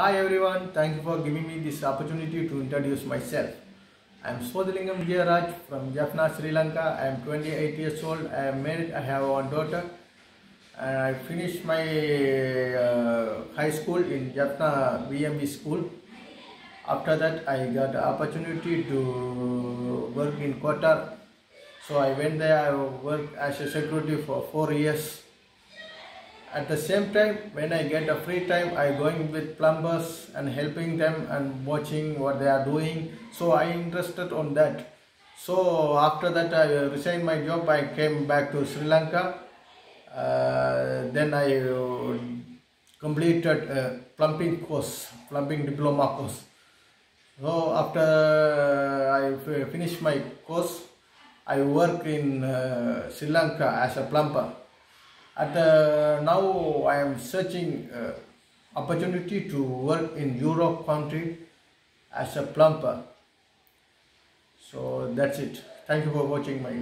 Hi everyone, thank you for giving me this opportunity to introduce myself. I am Sodilingam Jayaraj from Jaffna, Sri Lanka. I am 28 years old. I am married. I have one daughter. And I finished my uh, high school in Jaffna BMB school. After that, I got the opportunity to work in Qatar. So I went there. I worked as a security for four years. At the same time, when I get a free time, I going with plumbers and helping them and watching what they are doing. So I interested on that. So after that, I resigned my job. I came back to Sri Lanka. Uh, then I uh, completed a plumbing course, plumbing diploma course. So after I finished my course, I work in uh, Sri Lanka as a plumber. At the, now I am searching uh, opportunity to work in Europe country as a plumber. So that's it. Thank you for watching my